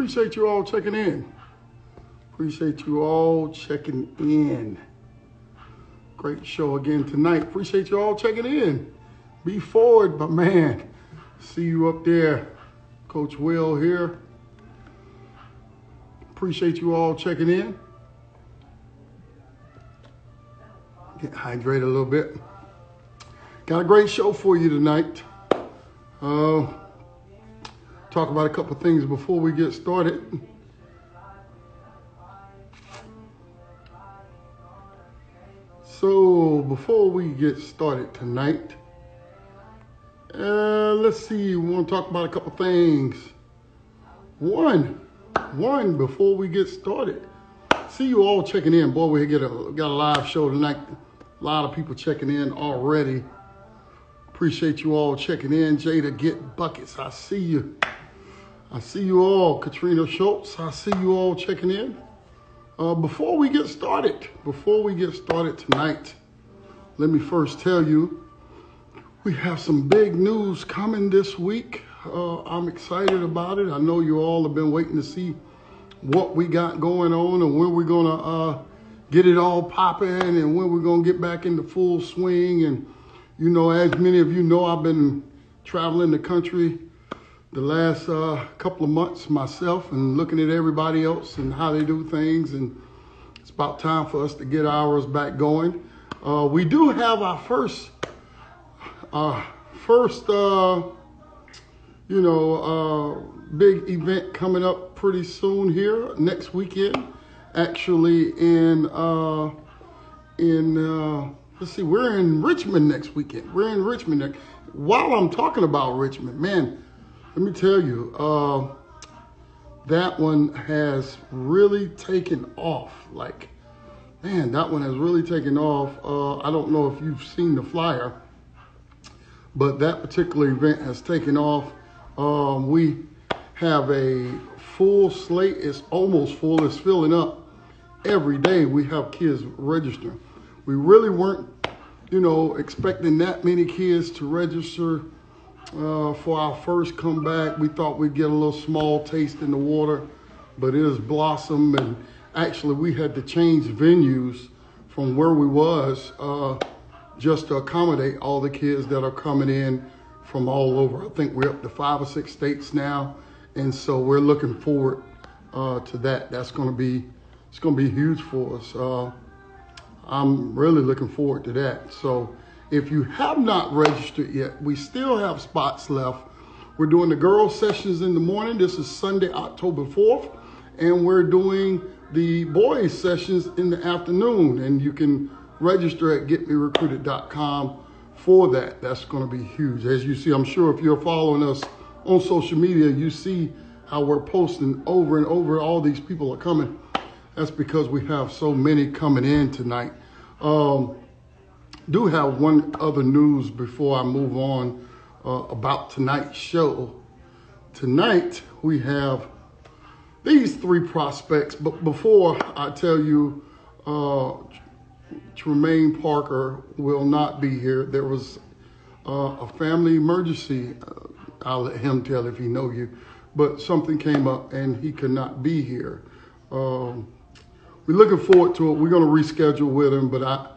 Appreciate you all checking in. Appreciate you all checking in. Great show again tonight. Appreciate you all checking in. Be forward, my man. See you up there. Coach Will here. Appreciate you all checking in. Get hydrated a little bit. Got a great show for you tonight. Uh, talk about a couple things before we get started. So, before we get started tonight, uh, let's see, we want to talk about a couple things. One, one, before we get started, see you all checking in. Boy, we get a, got a live show tonight. A lot of people checking in already. Appreciate you all checking in. Jada Get Buckets, I see you. I see you all. Katrina Schultz, I see you all checking in. Uh, before we get started, before we get started tonight, let me first tell you we have some big news coming this week. Uh, I'm excited about it. I know you all have been waiting to see what we got going on and when we're going to uh, get it all popping and when we're going to get back into full swing. And, you know, as many of you know, I've been traveling the country the last uh, couple of months myself and looking at everybody else and how they do things. And it's about time for us to get ours back going. Uh, we do have our first, uh, first, uh, you know, uh, big event coming up pretty soon here next weekend. Actually, in uh, in let's see, we're in Richmond next weekend. We're in Richmond. While I'm talking about Richmond, man let me tell you, uh, that one has really taken off. Like, man, that one has really taken off. Uh, I don't know if you've seen the flyer, but that particular event has taken off. Um, we have a full slate. It's almost full. It's filling up every day. We have kids register. We really weren't, you know, expecting that many kids to register uh, for our first comeback. We thought we'd get a little small taste in the water, but it has blossomed. And actually, we had to change venues from where we was uh, just to accommodate all the kids that are coming in from all over. I think we're up to five or six states now, and so we're looking forward uh, to that. That's going to be it's going to be huge for us. Uh, I'm really looking forward to that. So if you have not registered yet, we still have spots left. We're doing the girls sessions in the morning. This is Sunday, October 4th. And we're doing the boys sessions in the afternoon. And you can register at getmerecruited.com for that. That's going to be huge. As you see, I'm sure if you're following us on social media, you see how we're posting over and over. All these people are coming. That's because we have so many coming in tonight. Um, do have one other news before I move on uh, about tonight's show. Tonight we have these three prospects, but before I tell you, uh, Tremaine Parker will not be here. There was uh, a family emergency. I'll let him tell if he know you, but something came up and he could not be here. Um, we're looking forward to it. We're going to reschedule with him, but I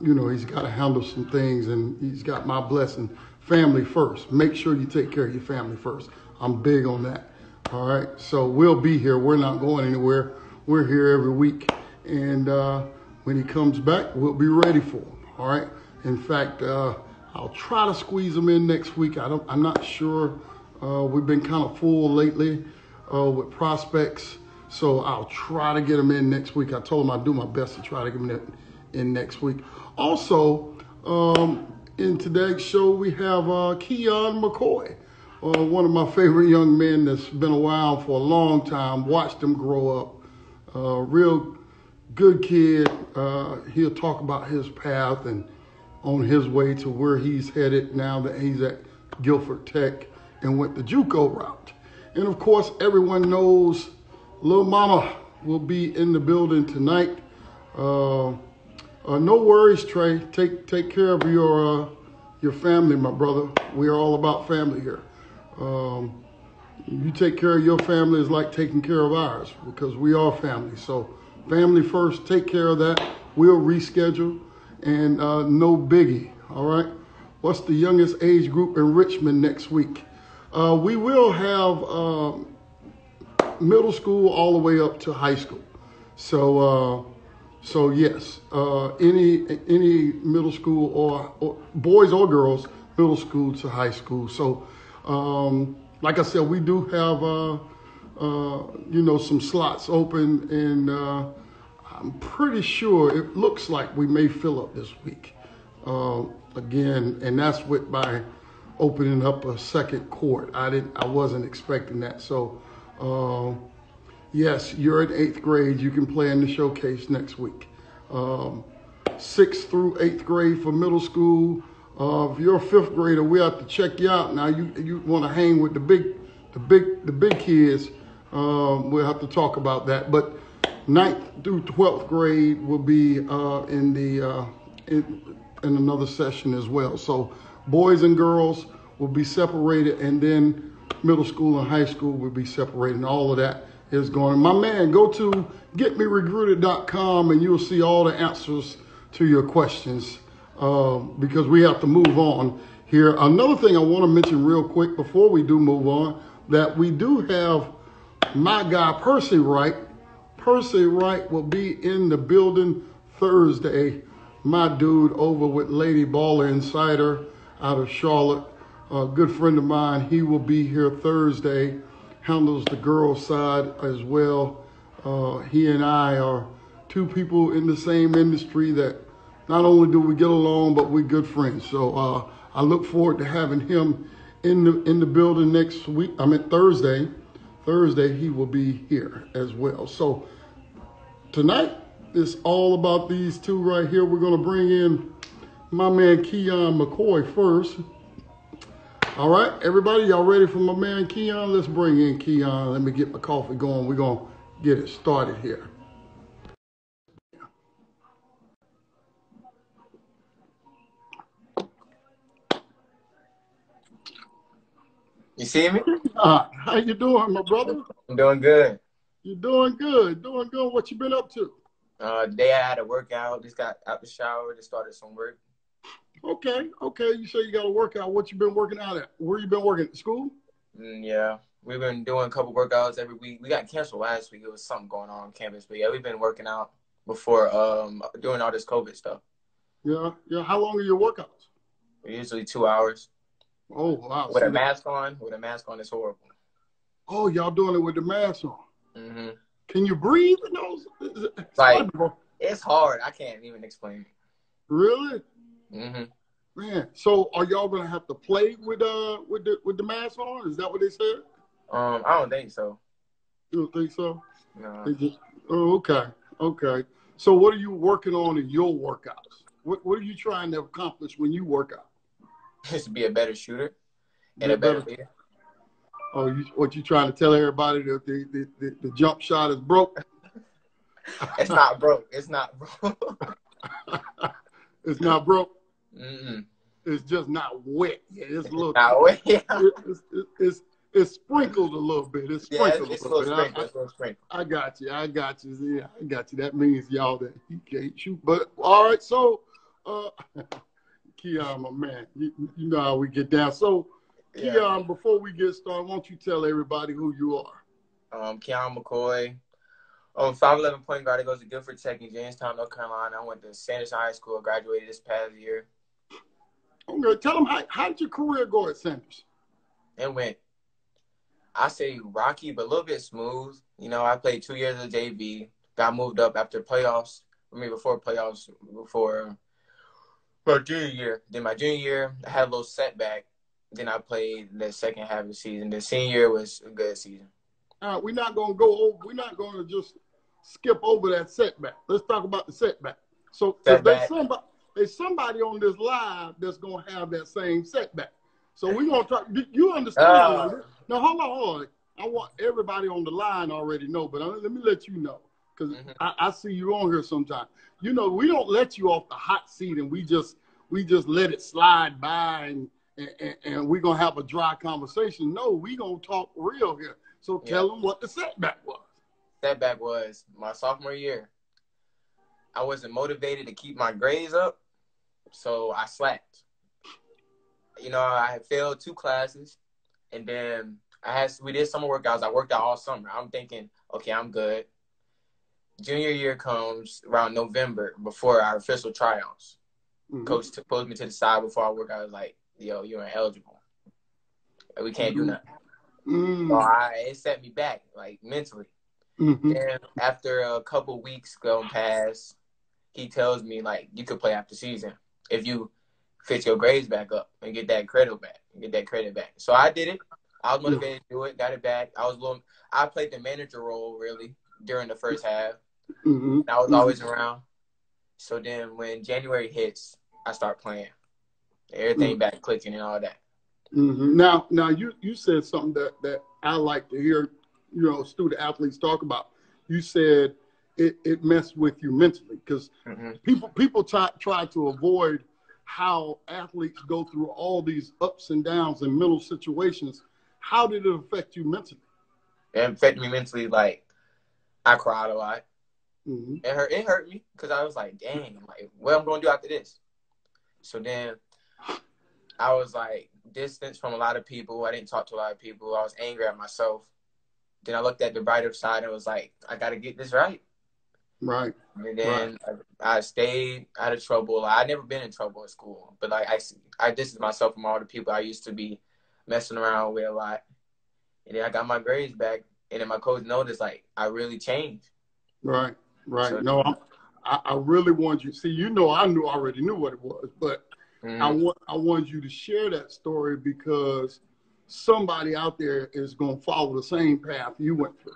you know, he's got to handle some things and he's got my blessing. Family first. Make sure you take care of your family first. I'm big on that. All right. So we'll be here. We're not going anywhere. We're here every week. And uh, when he comes back, we'll be ready for him. All right. In fact, uh, I'll try to squeeze him in next week. I don't, I'm not sure. Uh, we've been kind of full lately uh, with prospects. So I'll try to get him in next week. I told him I'd do my best to try to get him in in next week. Also, um, in today's show, we have uh, Keyon McKoy, uh, one of my favorite young men that's been around for a long time, watched him grow up. Uh, real good kid. Uh, he'll talk about his path and on his way to where he's headed now that he's at Guilford Tech and went the JUCO route. And of course, everyone knows Little Mama will be in the building tonight. Uh, uh, no worries, Trey. Take take care of your uh, your family, my brother. We are all about family here. Um, you take care of your family is like taking care of ours because we are family. So family first, take care of that. We'll reschedule and uh, no biggie. All right. What's the youngest age group in Richmond next week? Uh, we will have uh, middle school all the way up to high school. So, uh, so yes, uh, any any middle school or, or, boys or girls, middle school to high school. So, um, like I said, we do have uh, uh, you know some slots open, and uh, I'm pretty sure it looks like we may fill up this week uh, again, and that's with by opening up a second court. I didn't, I wasn't expecting that. So, yes, you're in eighth grade. You can play in the showcase next week. Um, sixth through eighth grade for middle school. Uh, if you're a fifth grader, we have to check you out. Now you you want to hang with the big, the big, the big kids. Um, we'll have to talk about that. But ninth through twelfth grade will be uh, in the uh, in, in another session as well. So boys and girls will be separated, and then middle school and high school will be separated. And all of that is going. My man, go to getmerecruited.com and you'll see all the answers to your questions uh, because we have to move on here. Another thing I want to mention real quick before we do move on that we do have my guy Percy Wright. Percy Wright will be in the building Thursday. My dude over with Lady Baller Insider out of Charlotte, a good friend of mine. He will be here Thursday. Handles the girls side as well. Uh, he and I are two people in the same industry that not only do we get along, but we're good friends. So uh, I look forward to having him in the in the building next week. I mean Thursday. Thursday he will be here as well. So tonight is all about these two right here. We're gonna bring in my man Keyon McKoy first. All right, everybody, y'all ready for my man Keyon? Let's bring in Keyon. Let me get my coffee going. We're gonna get it started here. You see me? Uh, how you doing, my brother? I'm doing good. You're doing good? Doing good. What you been up to? Uh, today I had a workout. Just got out the shower. Just started some work. Okay, okay. You say you got a workout. What you been working out at? Where you been working? At school? Mm, yeah, we've been doing a couple workouts every week. We got canceled last week. It was something going on on campus, but yeah, we've been working out before um doing all this COVID stuff. Yeah, yeah. How long are your workouts? Usually two hours. Oh wow! With a mask on, with a mask on, it's horrible. Oh, y'all doing it with the mask on? Mm-hmm. Can you breathe in those? It's like it's hard. I can't even explain it. Really? Mm-hmm. Man, so are y'all gonna have to play with uh with the with the mask on? Is that what they said? Um, I don't think so. You don't think so? No. Just, oh, okay, okay. So what are you working on in your workouts? What what are you trying to accomplish when you work out? Just to be a better shooter and a better leader. Oh, you, what you trying to tell everybody that the, the, the, the jump shot is broke? it's not broke. It's not broke. it's not broke. Mm-mm. It's just not wet. Yeah, it's a little. Not wet. Yeah. It's, it's, it's, it's sprinkled a little bit. It's sprinkled yeah, it's, a little, little bit. Sprinkle, I. I got you. I got you. Yeah, I got you. That means y'all that he can't shoot. But all right, so uh Keyon, my man, you, you know how we get down. So Yeah. Keyon, before we get started, why don't you tell everybody who you are? Um, Keyon McKoy. Um, 5'11 point guard. It goes to Guilford Tech in Jamestown, North Carolina. I went to Sanderson High School. Graduated this past year. Okay, tell them how, how did your career go at Sanders? and went, I say rocky, but a little bit smooth. You know, I played two years of JV, got moved up after playoffs. I mean, before playoffs, before my junior year. Then my junior year, I had a little setback. Then I played the second half of the season. The senior year was a good season. All right, we're not going to go over. We're not going to just skip over that setback. Let's talk about the setback. So if there's somebody, there's somebody on this live that's going to have that same setback. So we're going to talk. You understand? Uh. now hold on, hold on. I want everybody on the line already know, but let me let you know because Mhm. I, I see you on here sometimes. You know, we don't let you off the hot seat and we just we just let it slide by and and, and, and we're gonna have a dry conversation. No, we gonna talk real here. So tell them what the setback was. Setback was my sophomore year. I wasn't motivated to keep my grades up, so I slacked. You know, I had failed two classes, and then I had we did summer workouts. I worked out all summer. I'm thinking, okay, I'm good. Junior year comes around November before our official tryouts. Mm-hmm. Coach took, pulled me to the side before I work. I was like, "Yo, you're ineligible. We can't mm-hmm. do nothing." Mm-hmm. So I, it set me back, like mentally. Mm-hmm. And after a couple weeks going past, he tells me like, "You could play after season if you fix your grades back up and get that credit back, get that credit back." So I did it. I was motivated to do it. Got it back. I was little. I played the manager role really during the first half. Mm-hmm. I was always around. So then when January hits, I start playing. Everything mm-hmm. back clicking and all that. Mm-hmm. Now, now you you said something that that I like to hear, you know, student athletes talk about. You said it, it messed with you mentally because mm-hmm. people people try try to avoid how athletes go through all these ups and downs and mental situations. How did it affect you mentally? It affected me mentally. Like I cried a lot. Mm-hmm. It hurt. It hurt me because I was like, "Dang, like, what I'm going to do after this?" So then, I was like distance from a lot of people. I didn't talk to a lot of people. I was angry at myself. Then I looked at the brighter side and was like, "I got to get this right." Right. And then right. I, I, stayed out of trouble. I never been in trouble in school, but like I, I distanced myself from all the people I used to be messing around with a lot. And then I got my grades back, and then my coach noticed like I really changed. Right. Right. So, no, I, I really want you. See, you know, I knew already knew what it was, but mm-hmm. I want I want you to share that story because somebody out there is going to follow the same path you went through.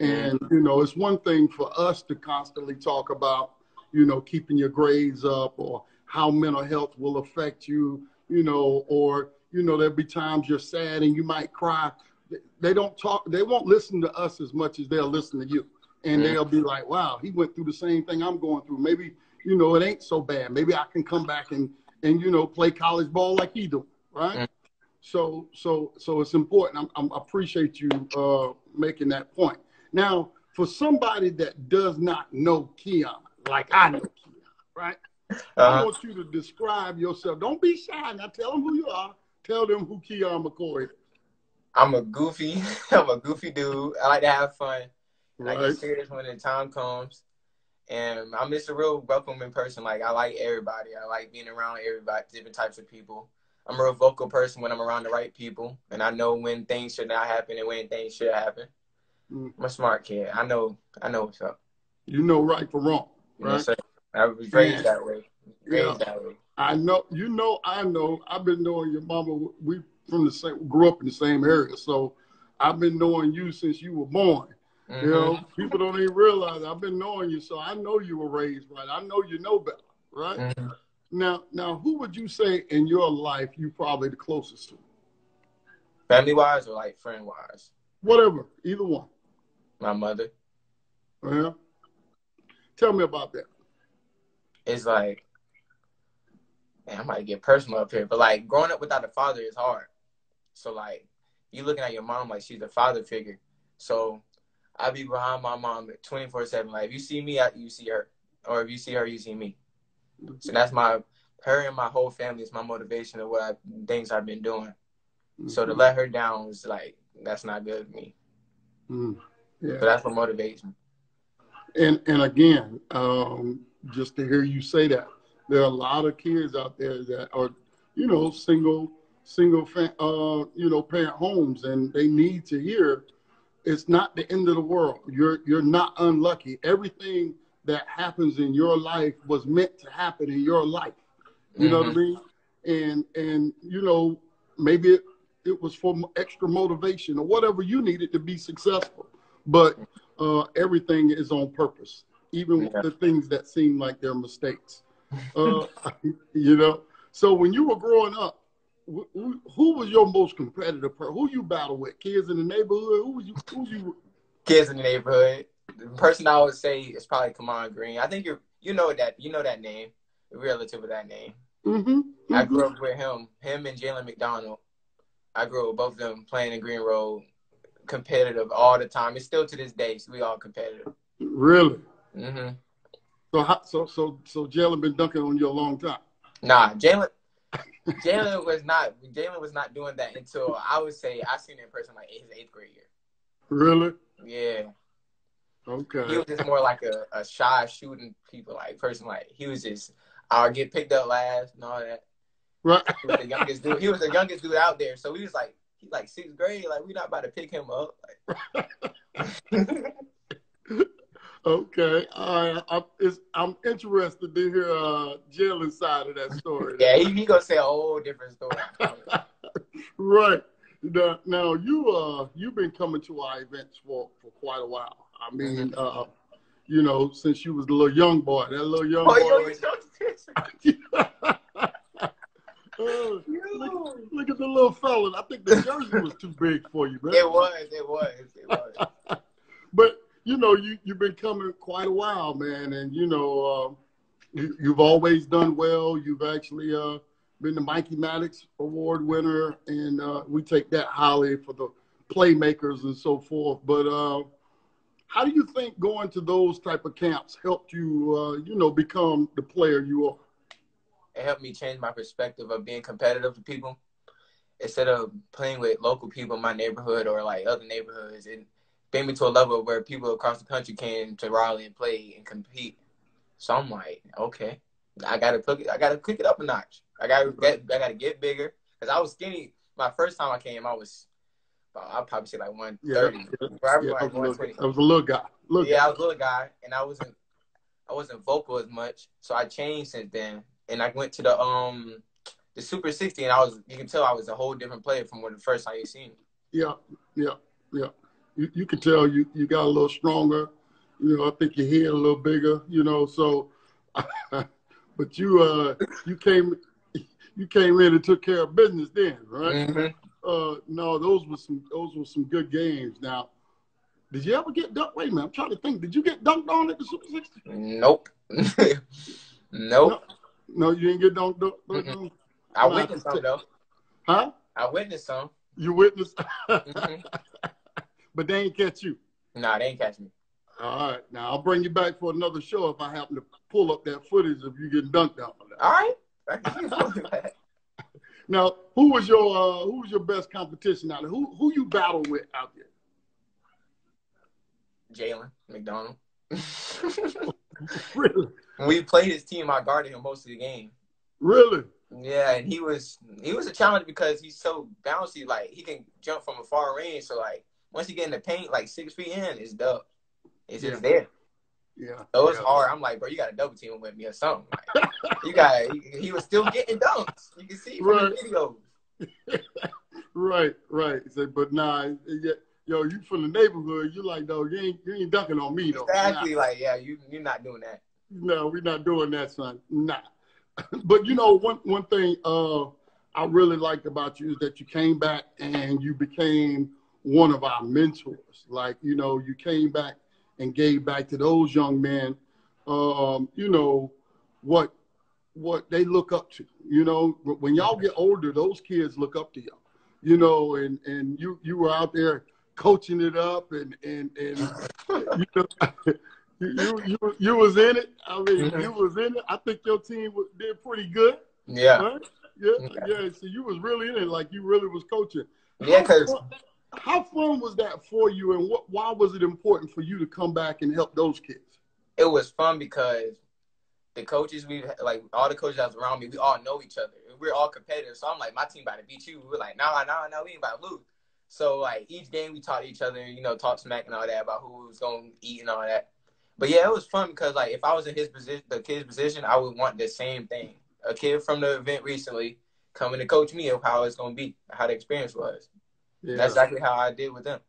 And mm-hmm. you know, it's one thing for us to constantly talk about, you know, keeping your grades up or how mental health will affect you, you know, or you know, there'll be times you're sad and you might cry. They don't talk. They won't listen to us as much as they'll listen to you and mm-hmm. they'll be like, "Wow, he went through the same thing I'm going through. Maybe you know it ain't so bad. Maybe I can come back and and you know play college ball like he do, right?" So so so it's important. I'm, I'm, i appreciate you uh, making that point. Now, for somebody that does not know Keyon, like I know Keyon, right? Uh-huh. I want you to describe yourself. Don't be shy. Now tell them who you are. Tell them who Keyon McKoy is. I'm a goofy. I'm a goofy dude. I like to have fun. Right. I get serious when the time comes. And I'm just a real welcoming person. Like I like everybody. I like being around everybody, different types of people. I'm a real vocal person when I'm around the right people, and I know when things should not happen and when things should happen. Mm. I'm a smart kid. I know. I know what's up. You know right from wrong, right? Yes, I was raised that way. Raised yeah. that way. I know. You know. I know. I've been knowing your mama. We from the same. Grew up in the same area, so I've been knowing you since you were born. Mm-hmm. You know, people don't even realize I've been knowing you, so I know you were raised right. I know you know better, right? Mm-hmm. Now, now, who would you say in your life you probably the closest to? Family wise or like friend wise? Whatever, either one. My mother. Yeah. Tell me about that. It's like, man, I might get personal up here, but like growing up without a father is hard. So like, you looking at your mom like she's a father figure. So I be behind my mom 24 seven. Like if you see me, you see her, or if you see her, you see me. So that's my her and my whole family is my motivation of what I, things I've been doing. Mm-hmm. So to mm-hmm. let her down was like that's not good for me. Mm, yeah. So that's what motivates me. And and again, um, just to hear you say that, there are a lot of kids out there that are, you know, single single uh, you know parent homes, and they need to hear it's not the end of the world. You're you're not unlucky. Everything that happens in your life was meant to happen in your life. You mm-hmm. know what I mm-hmm. mean? And and you know maybe it, it was for extra motivation or whatever you needed to be successful. But uh, everything is on purpose, even yeah. the things that seem like they're mistakes. Uh, you know. So when you were growing up, who, who was your most competitive person? Who you battle with? Kids in the neighborhood? Who was you? Who you? Kids in the neighborhood. The person I would say is probably Kamon Green. I think you're you know that you know that name, relative of that name. Mm-hmm. I grew up with him, him and Jalen McDonald. I grew up with both of them playing in Green Road, competitive all the time. It's still to this day, so we all competitive. Really? Mm-hmm. So, how, so, so, so Jalen been dunking on you a long time. Nah, Jalen. Jalen was not. Jalen was not doing that until I would say I seen him in person like his eighth grade year. Really? Yeah, he was just more like a, a shy shooting people like person. Like he was just I'll get picked up last and all that. Right. He was the youngest dude. He was the youngest dude out there, so he was like he like sixth grade. Like we not about to pick him up. Like, Okay. I'm, it's, I'm interested to hear uh, Jalen's side of that story. yeah, he, he gonna say a whole different story. right. Now, now you uh you've been coming to our events for for quite a while. I mean, uh, you know, since you was a little young boy, that little young Oh, boy. yo, you showed this. Uh, look, look at the little fella. I think the jersey was too big for you, man. It was, it was, it was. But you know, you you've been coming quite a while, man, and you know, um, you, you've always done well. You've actually uh, been the Mikey Maddox Award winner, and uh, we take that highly for the playmakers and so forth. But uh, how do you think going to those type of camps helped you, uh, you know, become the player you are? It helped me change my perspective of being competitive to people. Instead of playing with local people in my neighborhood or like other neighborhoods, it bring me to a level where people across the country came to Raleigh and play and compete. So I'm like, okay, I gotta cook it. I gotta kick it up a notch. I gotta get. I gotta get bigger because I was skinny. My first time I came, I was. I'd probably say like 130. yeah, Probably yeah, I, was a little, I was a little guy. Little Yeah, I was a little guy, and I wasn't. I wasn't vocal as much, so I changed since then. And I went to the um the Super 60, and I was. You can tell I was a whole different player from when the first time you seen me. Yeah, yeah, yeah. You you can tell you you got a little stronger. You know, I think your head a little bigger. You know, so but you uh you came you came in and took care of business then, right? Mhm. Uh no, those were some those were some good games. Now, did you ever get dunked? Wait a minute, I'm trying to think. Did you get dunked on at the Super 60? Nope. nope. No, you didn't get dunked, dunked, dunked on. I witnessed some though. Huh? I witnessed some. You witnessed, Mhm. but they ain't catch you. nah, they ain't catch me. All right, now I'll bring you back for another show if I happen to pull up that footage of you getting dunked on. All right. Now, who was your uh, who was your best competition out there? Who who you battle with out there? Jalen McDonald. Really, when we played his team, I guarded him most of the game. really? Yeah, and he was he was a challenge because he's so bouncy. Like he can jump from a far range. So like once you get in the paint, like six feet in, it's dub. It's just there. Yeah. So it's yeah. hard. I'm like, bro, you got to double team him with me or something. Like, you got. He, he was still getting dunks. You can see from Right. the videos. Right, right. Say, but nah, yeah, yo, you from the neighborhood. You like, though, you ain't you ain't dunking on me though. Exactly. Like, yeah, you you're not doing that. No, we're not doing that, son. Nah. but you know, one one thing uh, I really liked about you is that you came back and you became one of our mentors. Like, you know, you came back and gave back to those young men, um, you know, what what they look up to. You know, when y'all get older, those kids look up to y'all. You know, and and you you were out there coaching it up, and and and you know. You, you you was in it. I mean, Mhm. you was in it. I think your team did pretty good. Yeah. Right? Yeah, yeah. So you was really in it, like you really was coaching. Yeah, because how fun was that for you, and what, why was it important for you to come back and help those kids? it was fun because the coaches we like all the coaches that was around me, we all know each other. We're all competitive. So I'm like, my team about to beat you. We're like, nah, nah, nah, we ain't about to lose. So like each game we taught each other, you know, talk smack and all that about who was gonna eat and all that. But yeah, it was fun because like if I was in his position, the kid's position, I would want the same thing. A kid from the event recently coming to coach me of how it's gonna be, how the experience was. Yeah, That's exactly how I did with them.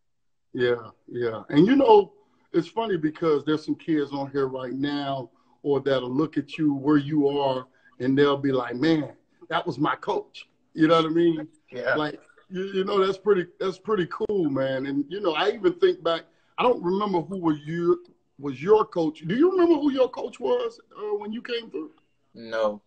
yeah, yeah. And you know, it's funny because there's some kids on here right now, or that'll look at you where you are, and they'll be like, "Man, that was my coach." You know what I mean? Yeah. like you, you know that's pretty that's pretty cool man and you know i even think back i don't remember who was you was your coach do you remember who your coach was uh, when you came through No.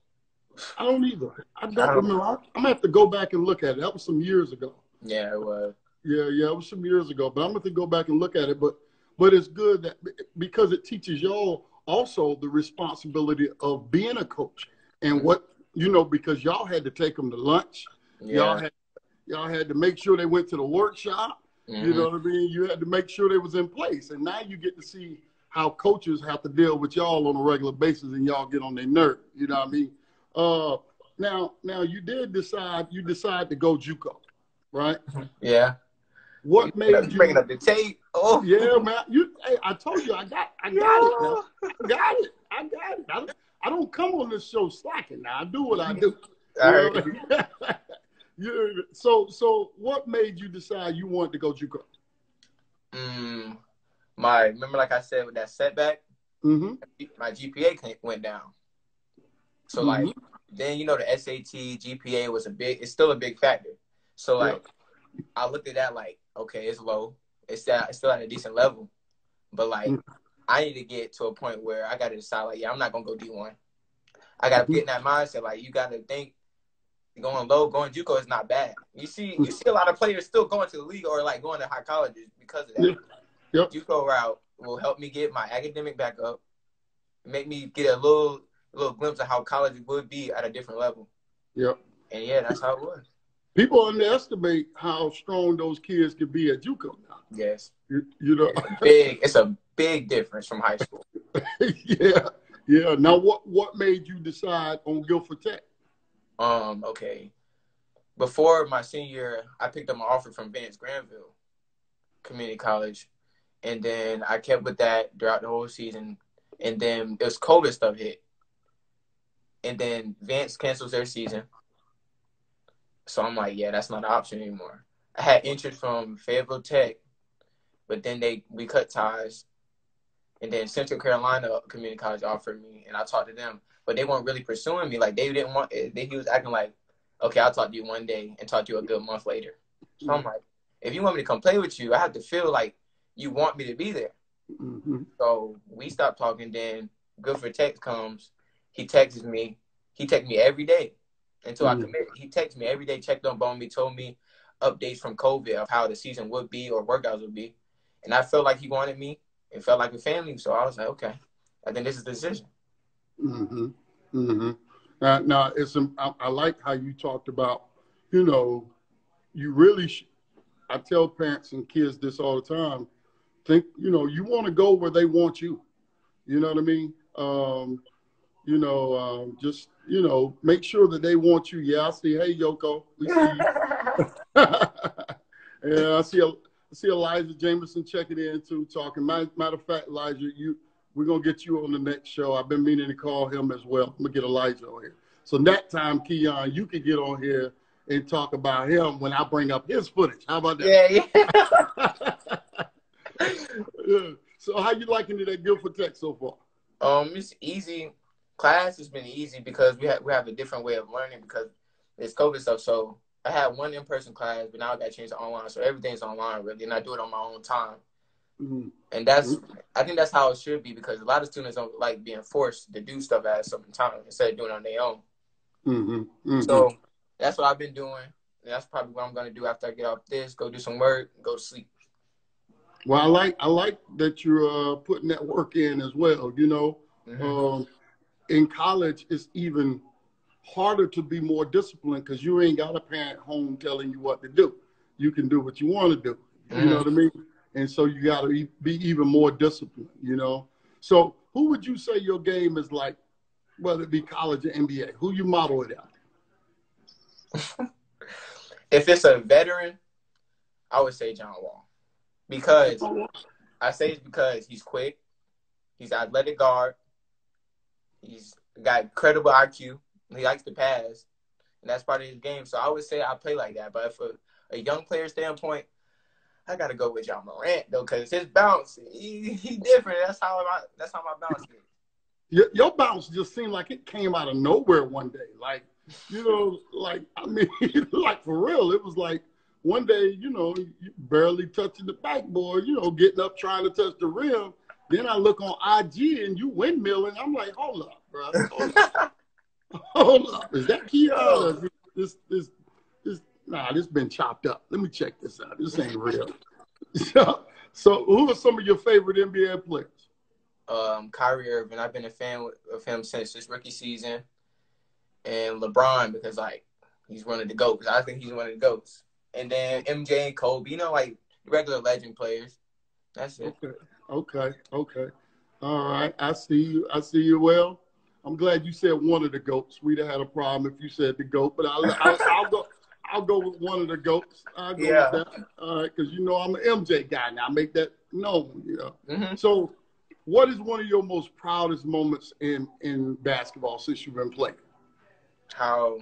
I don't either. I don't, I don't remember. I, am gonna have to go back and look at it. That was some years ago. Yeah, it was. Yeah, yeah, it was some years ago. But I'm gonna have to go back and look at it. But but it's good that because it teaches y'all also the responsibility of being a coach and what you know because y'all had to take them to lunch. Yeah. Y'all had y'all had to make sure they went to the workshop. Mm-hmm. You know what I mean? You had to make sure they was in place, and now you get to see how coaches have to deal with y'all on a regular basis, and y'all get on their nerve. You know what I mean? Uh, now, now you did decide you decide to go JUCO, right? Yeah. What made you bringing up the tape? Oh, yeah, man. You, hey, I told you, I got, I got it. I got it. I got it. I, I don't come on this show slacking. Now I do what I do. All right. you, so, so what made you decide you wanted to go JUCO? Mm, my remember, like I said, with that setback, mm-hmm. my GPA went down. So mm-hmm. like then you know the SAT GPA was a big. It's still a big factor. So like yeah. I looked at that like okay, it's low. It's at, it's still at a decent level, but like mm-hmm. I need to get to a point where I got to decide like yeah, I'm not gonna go D one. I got to mm-hmm. get in that mindset like you got to think going low, going JUCO is not bad. You see, you see a lot of players still going to the league or like going to high colleges because of that. Yeah. Yep. JUCO route will help me get my academic back up, make me get a little little glimpse of how college would be at a different level. Yep. And yeah, that's how it was. People underestimate how strong those kids can be at JUCO now. Yes. You, you know, it's big. It's a big difference from high school. yeah, yeah. Now, what what made you decide on Guilford Tech? Um. Okay. Before my senior year, I picked up an offer from Vance Granville Community College, and then I kept with that throughout the whole season. And then it was COVID stuff hit, and then Vance cancels their season. So I'm like, yeah, that's not an option anymore. I had interest from Fayetteville Tech, but then they we cut ties. And then Central Carolina Community College offered me, and I talked to them, but they weren't really pursuing me. Like they didn't want. They, he was acting like, okay, I'll talk to you one day and talk to you a good month later. So I'm like, if you want me to come play with you, I have to feel like you want me to be there. Mm-hmm. So we stopped talking. Then Guilford Tech comes, he texts me. He texts me every day until mm. I committed. He texted me every day, checked up on me, told me updates from COVID of how the season would be or workouts would be. And I felt like he wanted me. It felt like a family. So I was like, okay, I think this is the decision. Mm-hmm. Mm-hmm. Uh, now, it's I, I, like how you talked about, you know, you really, sh- I tell parents and kids this all the time. Think, you know, you want to go where they want you. You know what I mean? Um, you know, um, just you know, make sure that they want you. Yeah, I see. Hey, Yoko, we see you. yeah, I see. I see Elijah Jameson checking in too, talking. Matter, matter of fact, Elijah, you we're gonna get you on the next show. I've been meaning to call him as well. I'm gonna get Elijah on here. So that time, Keyon, you can get on here and talk about him when I bring up his footage. How about that? Yeah, yeah. yeah. So how you liking it at Guilford Tech so far? Um, it's easy. Class has been easy because we have we have a different way of learning because it's COVID stuff. So I had one in person class, but now I got changed to online. So everything's online really, and I do it on my own time. Mm-hmm. And that's I think that's how it should be because a lot of students don't like being forced to do stuff at a certain time instead of doing it on their own. Mm-hmm. Mm-hmm. So that's what I've been doing. And that's probably what I'm gonna do after I get off this. Go do some work, go to sleep. Well, I like I like that you're uh, putting that work in as well. You know, mm-hmm. um, in college, it's even harder to be more disciplined because you ain't got a parent home telling you what to do. You can do what you want to do. You mm-hmm. know what I mean? And so you got to be even more disciplined. You know. So who would you say your game is like, whether it be college or NBA? Who you model it after? if it's a veteran, I would say John Wall because I say it's because he's quick, he's athletic guard, he's got credible IQ, he likes to pass, and that's part of his game. So I would say I play like that. But for a young player standpoint, I gotta go with Ja Morant though, because his bounce, he, he different. That's how I, that's how my bounce is. Your, your bounce just seemed like it came out of nowhere one day. Like, you know, like I mean, like for real, it was like one day, you know, barely touching the backboard, you know, getting up trying to touch the rim. Then I look on IG and you windmilling. I'm like, hold up, bro. Hold up. Hold up. Is that Keyon? This, this, this, nah, this been chopped up. Let me check this out. This ain't real. so, so, who are some of your favorite NBA players? Um, Kyrie Irving. I've been a fan of him since his rookie season, and LeBron because like he's one of the goats. I think he's one of the goats. And then MJ and Kobe. You know, like regular legend players. That's it. Okay. Okay. Okay. All right. I see you. I see you well. I'm glad you said one of the goats. We'd have had a problem if you said the goat, but I'll, I'll, I'll go. I'll go with one of the goats. I'll go Yeah. with that. All right, because you know I'm an MJ guy now. I make that known. You know. hmm So, what is one of your most proudest moments in in basketball since you've been playing? How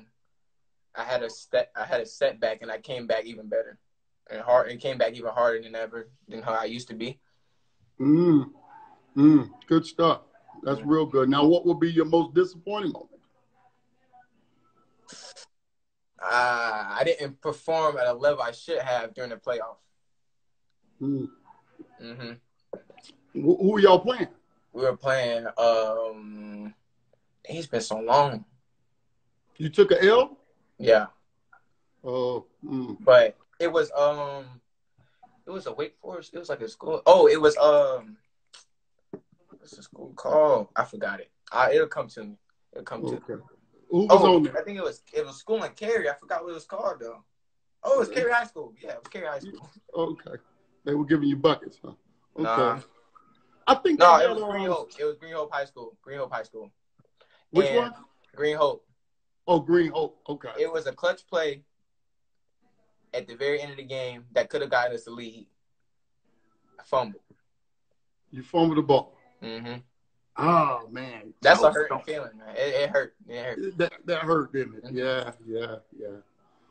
I had a step, I had a setback, and I came back even better, and hard, and came back even harder than ever than how I used to be. Mm, mm, good stuff. That's real good. Now, what would be your most disappointing moment? Uh, I didn't perform at a level I should have during the playoffs. Mm. hmm Who, y'all playing? We were playing. Um, it's been so long. You took a L? Yeah, Oh, mm. but it was um, it was a Wake Forest. It was like a school. Oh, it was um, what's the school called? I forgot it. I, it'll come to me. It'll come to. me. Who was Oh, on there? I think it was it was school in Cary. I forgot what it was called though. Oh, it was Cary High School. Yeah, it was Cary High School. Okay. They were giving you buckets, huh? Okay. Nah. I think No, they it was um, Green Hope. It was Green Hope High School. Green Hope High School. Which And one? Green Hope. Oh, Green Hope. Okay. It was a clutch play at the very end of the game that could have gotten us the lead. I fumbled. You fumbled the ball. Mm-hmm. Oh man, That's So- a hurting feeling, man. It, it hurt. It hurt. That that hurt, didn't it? Mhm. Yeah, yeah, yeah.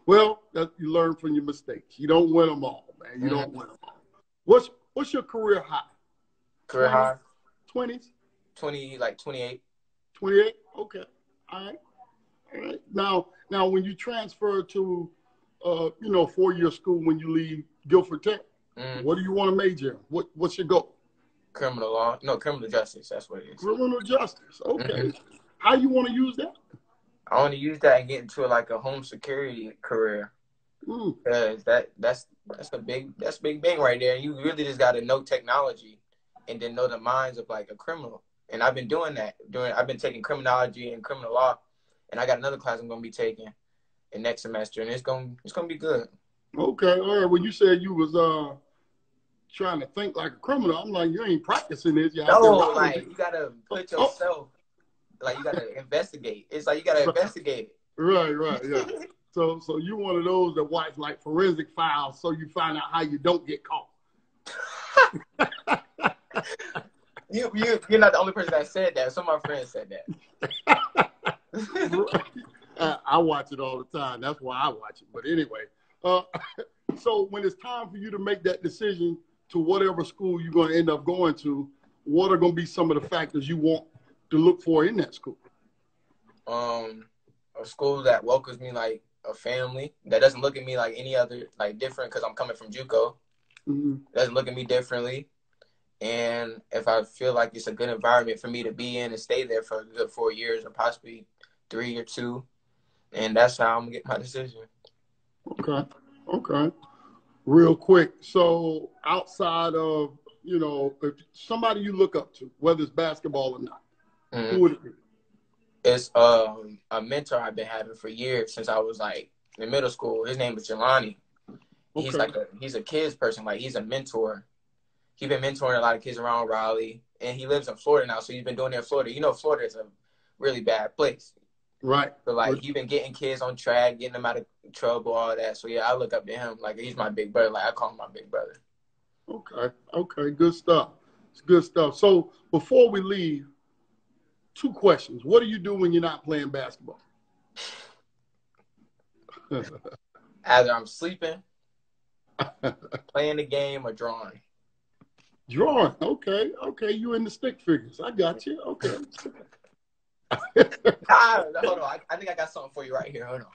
Well, that, you learn from your mistakes. You don't win them all, man. You Mm-hmm. don't win them all. What's what's your career high? Career high, Twenties, 20, like 28. twenty-eight. Okay, all right, all right. Now, now, when you transfer to, uh, you know, four-year school when you leave Guilford Tech, Mm, what do you want to major in? What What's your goal? criminal law. No, criminal justice. That's what it is. Criminal justice. Okay. Mhm. How you want to use that? I want to use that and get into like a home security career. Mm, Cause that that's that's a big that's a big bang right there. You really just got to know technology, and then know the minds of like a criminal. And I've been doing that. Doing I've been taking criminology and criminal law, and I got another class I'm gonna be taking in next semester, and it's gonna it's gonna be good. okay. All right. When you said you was uh trying to think like a criminal, I'm like, you ain't practicing this. You out No, like you gotta put Oh. yourself, like you gotta investigate. It's like you gotta investigate. It. Right, right, yeah. So, so you one of those that watch like forensic files, so you find out how you don't get caught. You you you're not the only person that said that. Some of my friends said that. I watch it all the time. That's why I watch it. But anyway, uh, so when it's time for you to make that decision to whatever school you're going to end up going to, what are going to be some of the factors you want to look for in that school? um a school that welcomes me like a family that doesn't look at me like any other like different because I'm coming from JUCO Mhm. doesn't look at me differently and if I feel like it's a good environment for me to be in and stay there for a good four years or possibly three or two and that's how I'm gonna get my decision Okay, okay. Real quick. So outside of you know if somebody you look up to, whether it's basketball or not, Mhm. who would it be? it's um a mentor I've been having for years since I was like in middle school his name is Jelani he's like a he's a kids person like he's a mentor he's been mentoring a lot of kids around raleigh and he lives in florida now so he's been doing it in florida you know florida is a really bad place Right. so like he's been getting kids on track getting them out of trouble all that so yeah i look up to him like he's my big brother like i call him my big brother Okay. Okay. Good stuff. It's good stuff. So before we leave, two questions. What do you do when you're not playing basketball? either i'm sleeping playing the game or drawing Drawing. Okay. Okay. You in the stick figures. I got you. Okay. ah, hold on I, I think i got something for you right here hold on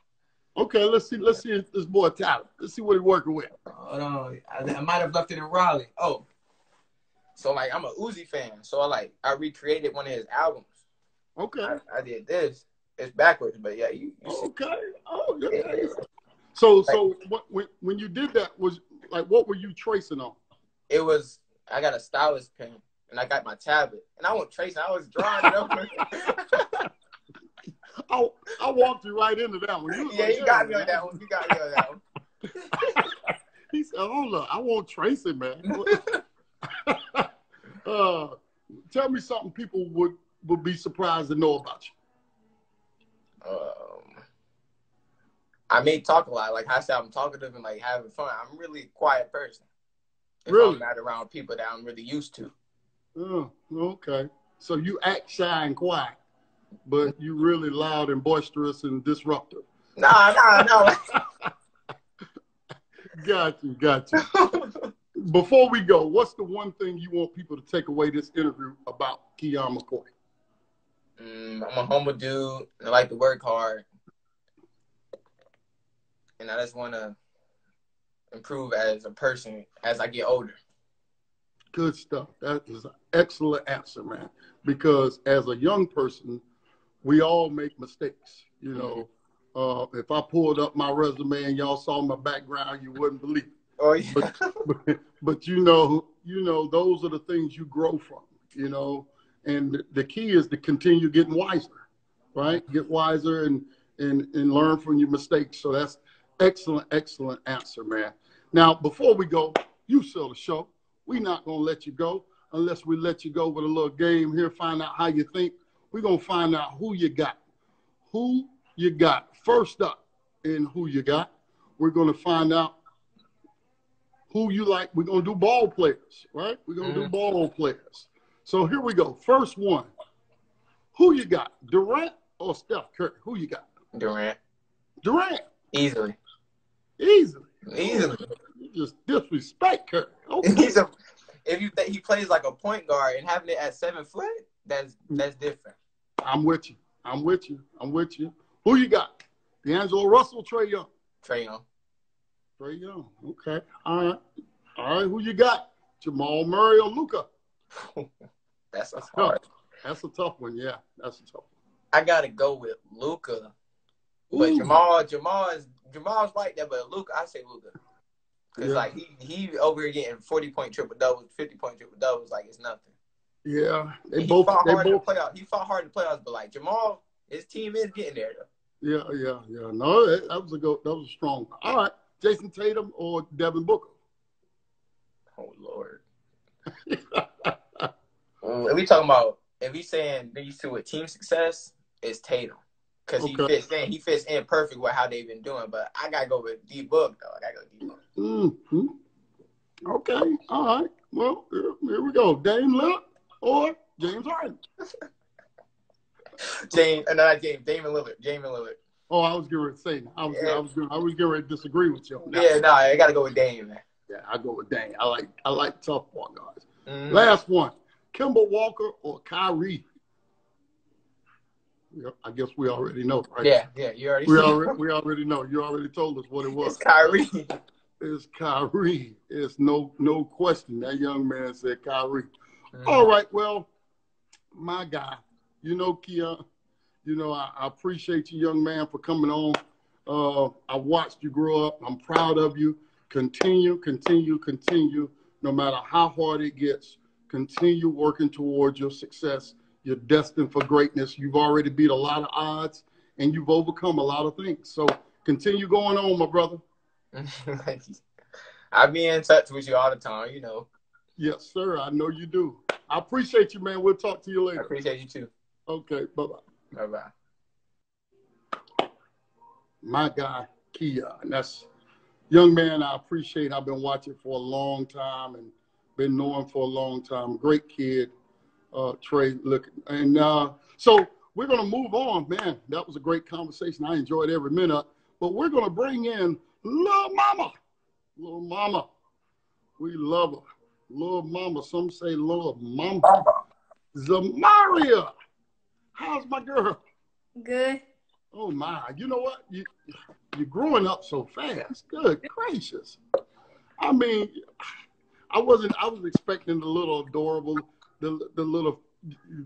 Okay. Let's see. Let's see if this boy talent. Let's see what he's working with. Hold on. I, I might have left it in Raleigh. Oh. So like I'm a Uzi fan. So I like I recreated one of his albums. Okay. I, I did this. it's backwards, but yeah, you. you see- Okay. Oh, yeah. Yeah. So, so what, when when you did that was like, what were you tracing on? It was. I got a stylus pen and I got my tablet, and I wasn't tracing. I was drawing it over. I I walked you right into that one. was yeah, like, you got me on that one. You got me on that one. He said, "Hold up, I won't trace it, man." uh, tell me something people would would be surprised to know about you. Um, I may talk a lot. Like I said, I'm talkative and like having fun. I'm really a quiet person. If Really? I'm not around people that I'm really used to. Oh, okay. So you act shy and quiet, but you really loud and boisterous and disruptive. No, no, no. Got you, got you. Before we go, what's the one thing you want people to take away this interview about Keyon McKoy? Mm, I'm a humble dude. and I like to work hard, and I just want to improve as a person as I get older. Good stuff. That is an excellent answer, man. Because as a young person, we all make mistakes. You know, uh, if I pulled up my resume and y'all saw my background, you wouldn't believe it. Oh yeah. but, but you know, you know, those are the things you grow from, you know, and the key is to continue getting wiser, right? Get wiser and, and, and learn from your mistakes. So that's excellent, excellent answer, man. Now, before we go, you sell the show. We're not going to let you go unless we let you go with a little game here, find out how you think. We're going to find out who you got. Who you got. First up in who you got, we're going to find out who you like. We're gonna do ball players, right? We're gonna do Mhm. ball players. So here we go. First one. Who you got? Durant or Steph Curry? Who you got? Durant, Durant. easily, Easily. easily. Just disrespect Curry. Okay. He's a. If you think he plays like a point guard and having it at seven foot, that's that's different. I'm with you. I'm with you. I'm with you. Who you got? D'Angelo Russell, Trae Young. Trae Young, Trae Young. Okay. All right. All right. Who you got? Jamal Murray or Luka? that's a hard. That's a tough one. Yeah, that's a tough one. I gotta go with Luka, but Ooh. Jamal, Jamal is Jamal's right there, but Luka, I say Luka, because Yeah. like he he over here getting forty point triple doubles, fifty point triple doubles, like it's nothing. Yeah, they he both. fought They hard in the both. playoffs. He fought hard in the playoffs, but like Jamal, his team is getting there though. Yeah, yeah, yeah. No, that, that was a go. That was a strong. one. All right, Jayson Tatum or Devin Booker. Oh Lord. Well, um, if we talking about if we saying these two with team success, it's Tatum. Cause he fits in, he fits in perfect with how they've been doing. But I gotta go with D Book though. I gotta go D Book. hmm Okay, all right. Well, here, here we go. Dame Lillard or James Harden. James, uh, not James, Damian Lillard, Damian Lillard. Oh, I was going to say. I was. Yeah. I was. Gonna, I was getting ready to disagree with you. That. Yeah, no, I gotta go with Dame. Man. yeah. I go with Dame. I like. I like tough ball guys. Mhm. Last one: Kemba Walker or Kyrie. I guess we already know, right? Yeah, yeah, you already. We already. We already know. You already told us what it was. It's Kyrie. It's Kyrie. It's no no question. That young man said Kyrie. Mhm. All right, well, my guy, you know, Kia, you know, I, I appreciate you, young man, for coming on. Uh, I watched you grow up. I'm proud of you. Continue, continue, continue. No matter how hard it gets, continue working towards your success. You're destined for greatness. You've already beat a lot of odds and you've overcome a lot of things. So continue going on, my brother. I be in touch with you all the time. You know, Yes, sir. I know you do. I appreciate you, man. We'll talk to you I later. appreciate you too. Okay, bye bye. Bye bye. my guy Kia, and that's young man. I appreciate. I've been watching for a long time and been knowing for a long time. Great kid, uh, Trey. Look, and uh, so we're gonna move on, man. That was a great conversation. I enjoyed every minute. But we're gonna bring in little mama, little mama. We love her, little mama. Some say little mama. Zamareya, how's my girl? Good. Oh my! You know what? You you're growing up so fast. Good gracious! I mean, I wasn't. I was expecting the little adorable, the the little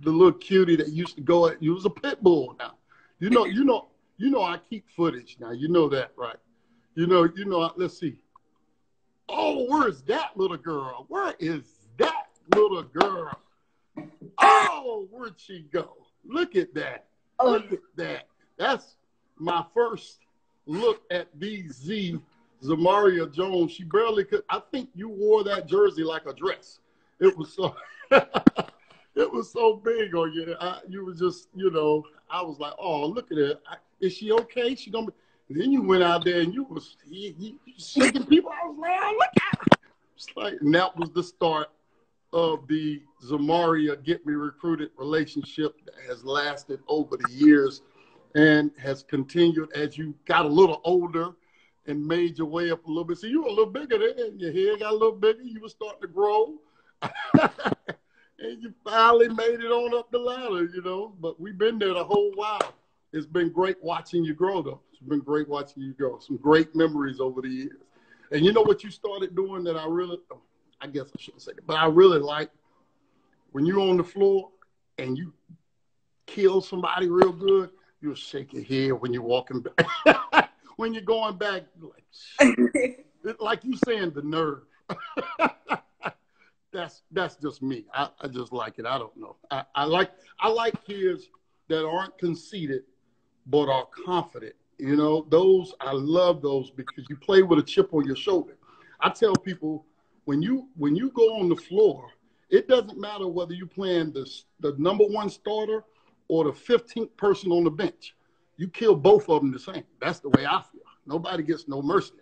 the little cutie that used to go at. You was a pit bull now. You know, you know, you know. I keep footage now. You know that, right? You know, you know. Let's see. Oh, where's that little girl? Where is that little girl? Oh, where'd she go? Look at that. Oh. Look at that. That's my first look at BZ Zamareya Jones. She barely could. I think you wore that jersey like a dress. It was so. it was so big on you. I, you were just, you know, I was like, oh, look at her. I, is she okay? She gonna. Be... Then you went out there and you was you, you shaking people. I was like, oh, look at. It's like, and that was the start of the Zamareya Get Me Recruited relationship that has lasted over the years and has continued as you got a little older and made your way up a little bit. See, you were a little bigger then. Your hair got a little bigger. You were starting to grow. and you finally made it on up the ladder, you know. But we've been there the whole while. It's been great watching you grow, though. It's been great watching you grow. Some great memories over the years. And you know what you started doing that I really, I guess I shouldn't say it, but I really like when you're on the floor and you kill somebody real good, you'll shake your head when you're walking back. when you're going back, like, like you saying the nerve. That's that's just me. I, I just like it. I don't know. I, I like I like kids that aren't conceited but are confident. You know, those I love those because you play with a chip on your shoulder. I tell people when you when you go on the floor, it doesn't matter whether you're playing the the number one starter or the 15th person on the bench. You kill both of them the same. That's the way I feel. Nobody gets no mercy.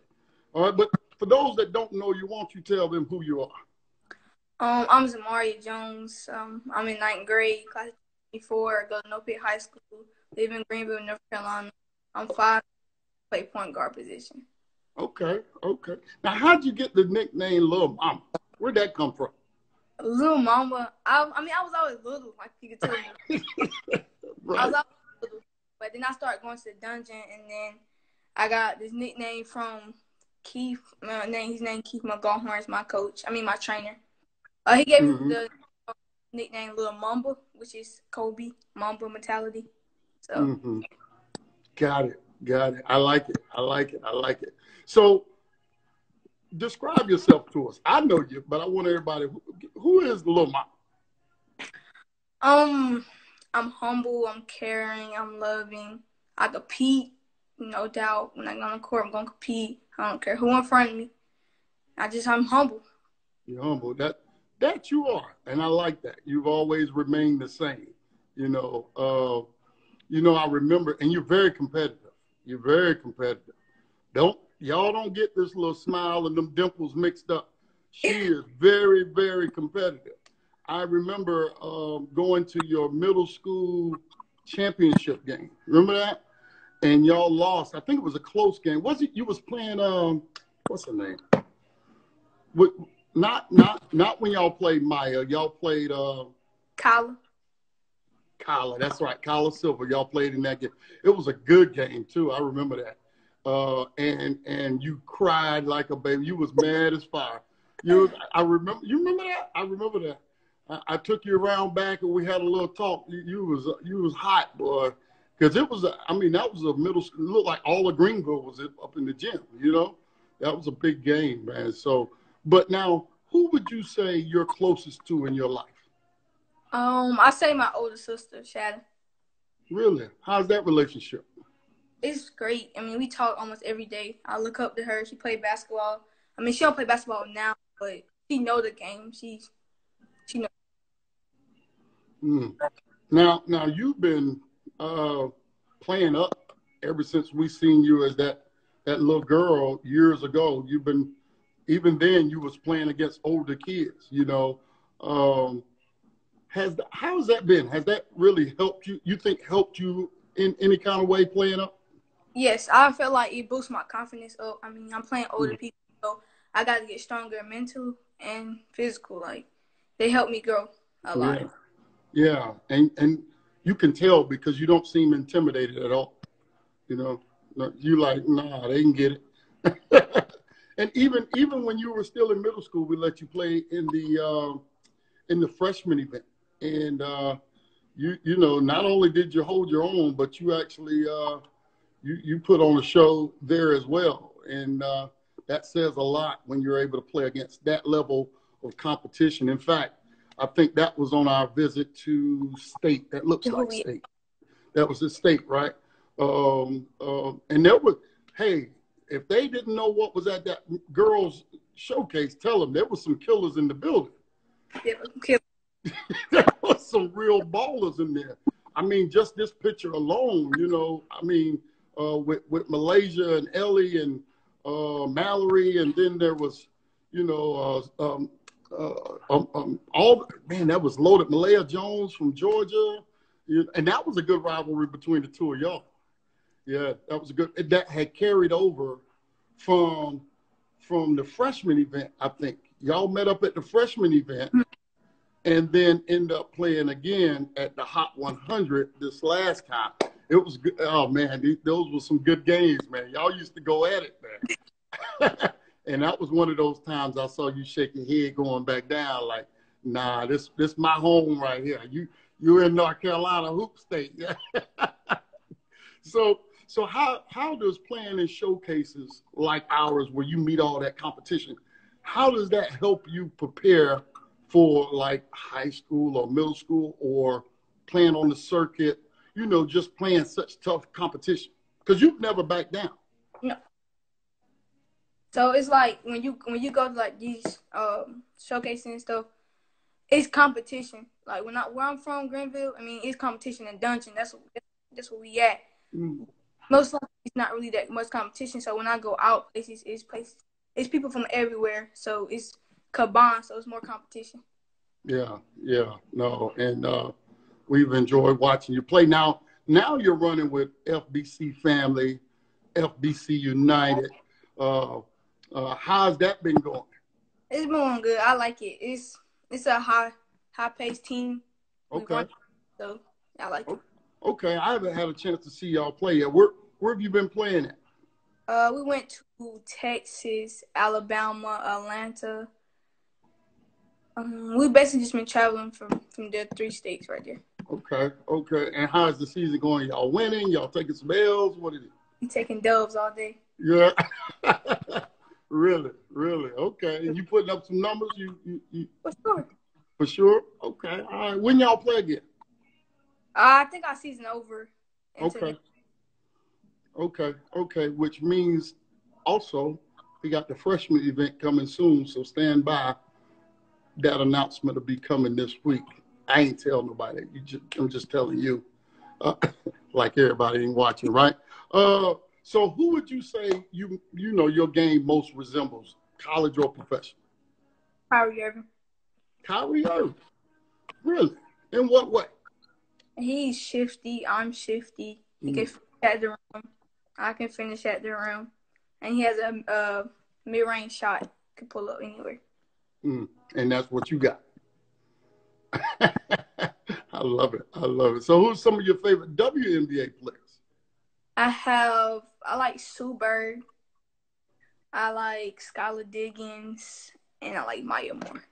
All right, but for those that don't know you, won't you tell them who you are? Um, I'm Zamareya Jones. Um, I'm in ninth grade, class 24. Go to North Pitt High School. Live in Greenville, North Carolina. I'm five. Play point guard position. Okay, okay. Now, how'd you get the nickname Little Mama? Where'd that come from? Little Mama. I, I mean, I was always little, like you could tell me. right. I was always little, but then I started going to the dungeon, and then I got this nickname from Keith. My name, his name Keith McGawhorn is my coach. I mean, my trainer. Uh, he gave Mhm. me the nickname Little Mamba, which is Kobe Mamba mentality. So hmm Got it. Got it. I like it. I like it. I like it. So, describe yourself to us. I know you, but I want everybody. Who, who is Lil Mama? um, I'm humble. I'm caring. I'm loving. I compete, no doubt. When I go on the court, I'm gonna compete. I don't care who in front of me. I just I'm humble. You're humble. That that you are, and I like that. You've always remained the same. You know. Uh, you know. I remember, and you're very competitive. You're very competitive. Don't y'all don't get this little smile and them dimples mixed up. She is very, very competitive. I remember um, going to your middle school championship game. Remember that? And y'all lost. I think it was a close game. Was it? You was playing. Um, what's her name? With, not not not when y'all played Maya. Y'all played uh, Kyla. Kyla. That's right, Kyla Silver. Y'all played in that game. It was a good game too. I remember that. Uh, and and you cried like a baby. You was mad as fire. You, I remember. You remember that? I remember that. I, I took you around back and we had a little talk. You, you was you was hot, boy. Because it was, a, I mean, that was a middle school. It looked like all of Greenville was up in the gym. You know, that was a big game, man. So, but now, who would you say you're closest to in your life? Um, I say my older sister, Shannon. Really? How's that relationship? It's great. I mean, we talk almost every day. I look up to her. She played basketball. I mean, she don't play basketball now, but she know the game. She, she know. Mm. Now, now you've been uh, playing up ever since we seen you as that that little girl years ago. You've been even then you was playing against older kids. You know, um, has the, how's that been? Has that really helped you? You think helped you in any kind of way playing up? Yes, I feel like it boosts my confidence up. I mean, I'm playing older Mm. people, so I got to get stronger mental and physical. Like they help me grow a lot. Yeah, yeah, and and you can tell because you don't seem intimidated at all. You know, you like nah, they can get it. and even even when you were still in middle school, we let you play in the uh, in the freshman event, and uh, you you know not only did you hold your own, but you actually uh, you you put on a show there as well, and uh, that says a lot when you're able to play against that level of competition. In fact, I think that was on our visit to state. That looks like state. That was the state, right? Um, uh, and there was, hey, if they didn't know what was at that girls' showcase, tell them there was some killers in the building. Yeah, there was some real ballers in there. I mean, just this picture alone, you know, I mean, uh, with with Malaysia and Ellie and uh, Mallory, and then there was, you know, uh, um, uh, um, um, all man that was loaded. Malaya Jones from Georgia, and that was a good rivalry between the two of y'all. Yeah, that was a good. That had carried over from from the freshman event. I think y'all met up at the freshman event, mm-hmm. and then end up playing again at the Hot 100 this last time. It was good. Oh man, those were some good games, man. Y'all used to go at it, man. and that was one of those times I saw you shake your head going back down, like, nah, this this my home right here. You you're in North Carolina hoop state. so so how how does playing in showcases like ours, where you meet all that competition, how does that help you prepare for like high school or middle school or playing on the circuit? You know, just playing such tough competition because you've never backed down. No. So it's like when you when you go to like these um, showcases and stuff, it's competition. Like when I where I'm from, Greenville, I mean it's competition and Dungeon. That's what that's what we at. Mm most likely it's not really that much competition. So when I go out places, it's places, it's people from everywhere. So it's combined, so it's more competition. Yeah, yeah, no, and uh, we've enjoyed watching you play. Now, now you're running with FBC Family, FBC United. Uh, uh, how's that been going? It's going good. I like it. It's it's a high high paced team. Okay. So I like it. Okay, I haven't had a chance to see y'all play yet. Where where have you been playing at? Uh, we went to Texas, Alabama, Atlanta. Um, we basically just been traveling from from the three states right there. Okay, okay. And how's the season going? Y'all winning? Y'all taking some L's? What is it? We taking dubs all day. Yeah. really, really. Okay. And you putting up some numbers? You, you, you, For sure. For sure. Okay. All right. When y'all play again? Uh, I think our season over. Okay. Okay. Okay. Which means also we got the freshman event coming soon, so stand by. That announcement will be coming this week. I ain't telling nobody. You just, I'm just telling you, uh, like everybody ain't watching, right? Uh, so who would you say you you know your game most resembles, college or professional? Kyrie Irving. Kyrie Irving. Really? In what way? He's shifty. I'm shifty. He mm. can finish at the rim. I can finish at the rim, and he has a, a mid-range shot. Can pull up anywhere. Mm. And that's what you got. I love it. I love it. So, who's some of your favorite WNBA players? I have. I like Sue Bird. I like Skylar Diggins, and I like Maya Moore.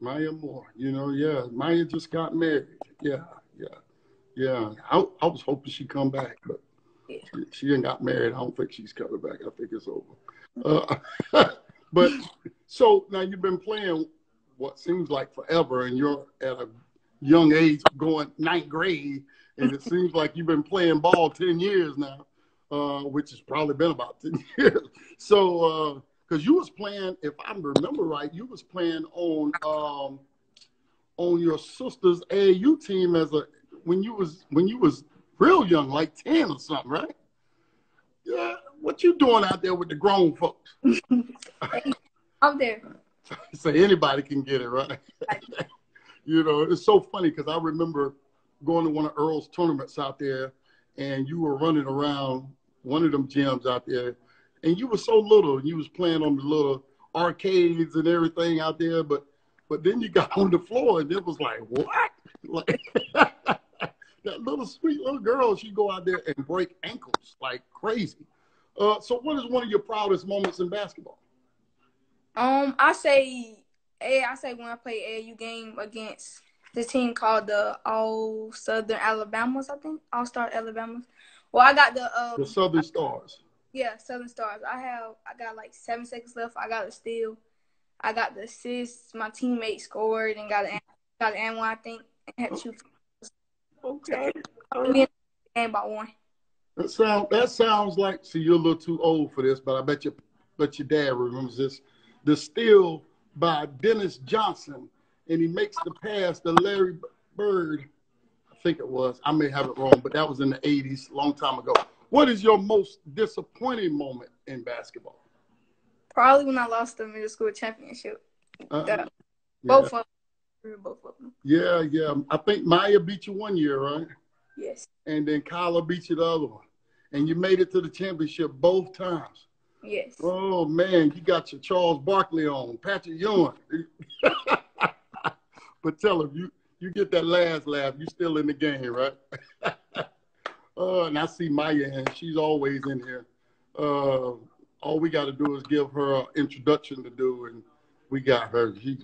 Maya Moore. You know, yeah. Maya just got married. Yeah, yeah. Yeah, I, I was hoping she'd come back, but yeah. she, she ain't got married. I don't think she's coming back. I think it's over. Uh, but so now you've been playing what seems like forever, and you're at a young age going ninth grade, and it seems like you've been playing ball 10 years now, uh, which has probably been about 10 years. So, because uh, you was playing, if I remember right, you was playing on um, on your sister's AU team as a when you was when you was real young, like ten or something, right? Yeah. What you doing out there with the grown folks? I'm there. Say so anybody can get it, right? you know, it's so funny because I remember going to one of Earl's tournaments out there, and you were running around one of them gyms out there, and you were so little, and you was playing on the little arcades and everything out there, but but then you got on the floor, and it was like, what? Like that little sweet little girl, she go out there and break ankles like crazy. Uh, so, what is one of your proudest moments in basketball? Um, I say, I say when I play AAU game against this team called the All Southern Alabamas, I think. All Star Alabamas. Well, I got the um, The Southern Stars. yeah Southern Stars. I have I got like seven seconds left. I got a steal. I got the assist. My teammate scored and got an got an and one I think and had two. Okay. We game by one. That sound that sounds like see you're a little too old for this, but I bet you bet your dad remembers this. The steal by Dennis Johnson, and he makes the pass to Larry Bird. I think it was. I may have it wrong, but that was in the 80s, long time ago. What is your most disappointing moment in basketball? Probably when I lost the middle school championship. Uh, Yeah. yeah. Both of them. Both of them. yeah, yeah. I think Maya beat you one year, right? Yes. And then Kyla beat you the other one. And you made it to the championship both times. Yes. Oh man, you got your Charles Barkley on, Patrick Ewing. but tell him you you get that last laugh, you still in the game, right? uh, and I see Maya, and she's always in here. Uh, all we got to do is give her an introduction to do, and we got her. She